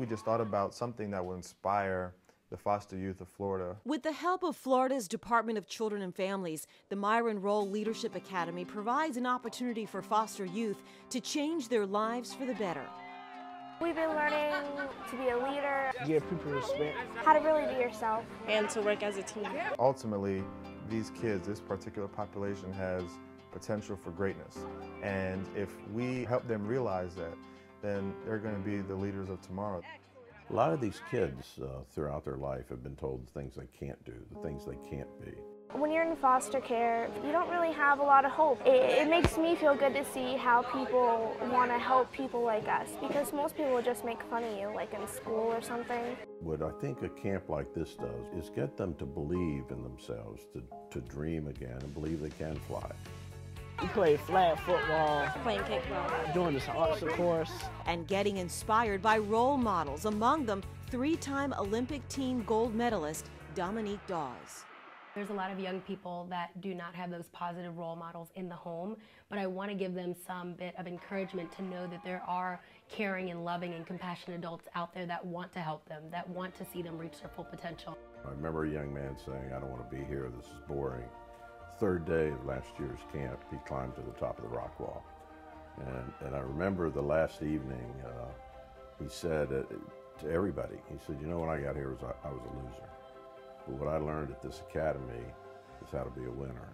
We just thought about something that would inspire the foster youth of Florida. With the help of Florida's Department of Children and Families, the Myron Rolle Leadership Academy provides an opportunity for foster youth to change their lives for the better. We've been learning to be a leader, give people respect, how to really be yourself, and to work as a team. Ultimately, these kids, this particular population has potential for greatness. And if we help them realize that, then they're going to be the leaders of tomorrow. A lot of these kids uh, throughout their life have been told the things they can't do, the things they can't be. When you're in foster care, you don't really have a lot of hope. It, it makes me feel good to see how people want to help people like us because most people just make fun of you, like in school or something. What I think a camp like this does is get them to believe in themselves, to, to dream again and believe they can fly. We play flag football, playing kickball, doing this arts of course, and getting inspired by role models, among them three-time Olympic team gold medalist Dominique Dawes. There's a lot of young people that do not have those positive role models in the home, but I want to give them some bit of encouragement to know that there are caring and loving and compassionate adults out there that want to help them, that want to see them reach their full potential. I remember a young man saying, I don't want to be here, this is boring. Third day of last year's camp, he climbed to the top of the rock wall. And, and I remember the last evening, uh, he said uh, to everybody, he said, you know, when I got here, was I, I was a loser. But what I learned at this academy is how to be a winner.